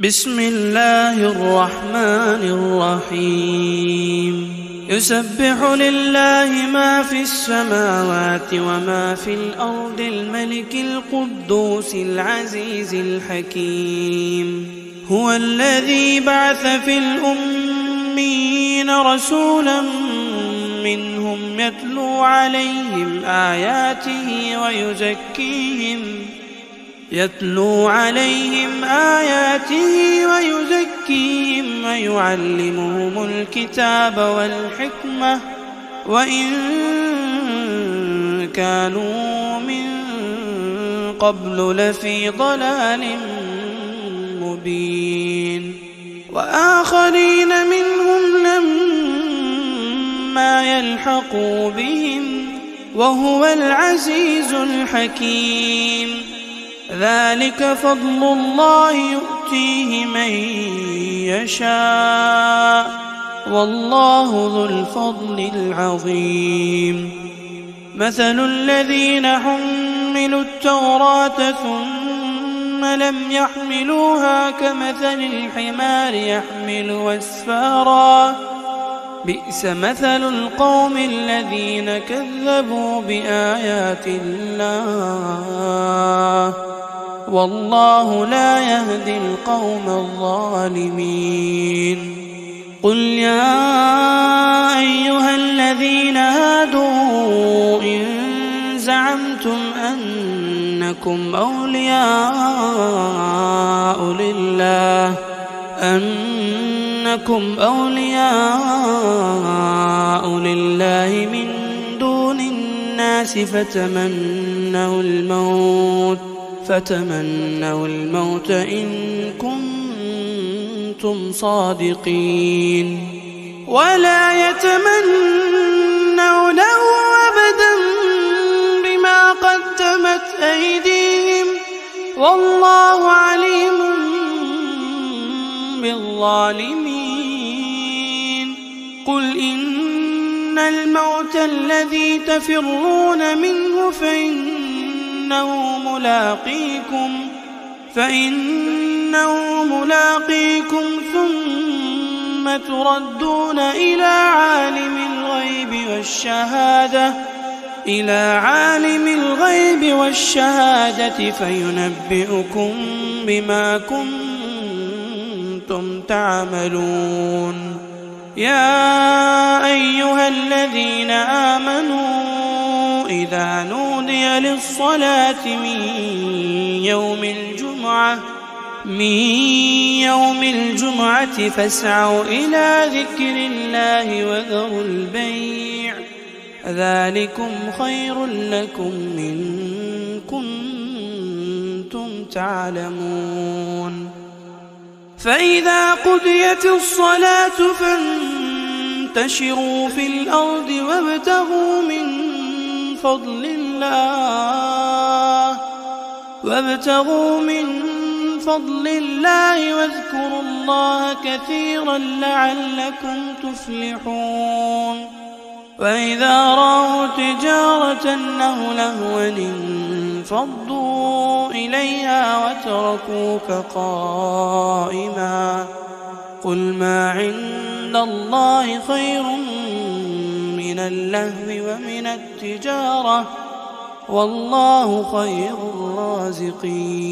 بسم الله الرحمن الرحيم. يسبح لله ما في السماوات وما في الأرض الملك القدوس العزيز الحكيم. هو الذي بعث في الأمين رسولا منهم يتلو عليهم آياته ويزكيهم يتلو عليهم آياته ويزكيهم ويعلمهم الكتاب والحكمة وإن كانوا من قبل لفي ضلال مبين وآخرين منهم لما يلحقوا بهم وهو العزيز الحكيم ذلك فضل الله يؤتيه من يشاء. والله ذو الفضل العظيم. مثل الذين حملوا التوراة ثم لم يحملوها كمثل الحمار يحمل أسفارا. بئس مثل القوم الذين كذبوا بآيات الله. والله لا يهدي القوم الظالمين. قل يا أيها الذين هادوا إن زعمتم أنكم أولياء لله أنكم أولياء لله من دون الناس فتمنوا الموت. فتمنوا الموت إن كنتم صادقين ولا يتمنونه أبدا بما قدمت أيديهم والله عليم بالظالمين قل إن الموت الذي تفرون منه فإن فإنه ملاقيكم فإنه ملاقيكم ثم تردون إلى عالم الغيب والشهادة إلى عالم الغيب والشهادة فينبئكم بما كنتم تعملون. يا أيها الذين آمنوا إذا نودي للصلاة من يوم الجمعة من يوم الجمعة فاسعوا إلى ذكر الله وذروا البيع. ذلكم خير لكم إن كنتم تعلمون. فإذا قضيت الصلاة فانتشروا في الأرض وابتغوا من فضل الله وابتغوا من فضل الله واذكروا الله كثيرا لعلكم تفلحون. وإذا رأوا تجارة أو لهوا انفضوا إليها وتركوك قائما. قل ما عند الله خير من اللهو ومن التجارة والله خير الرازقين.